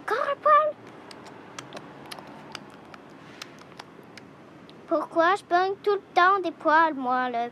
encore à poil? Pourquoi je pogne tout le temps des poils, moi, le...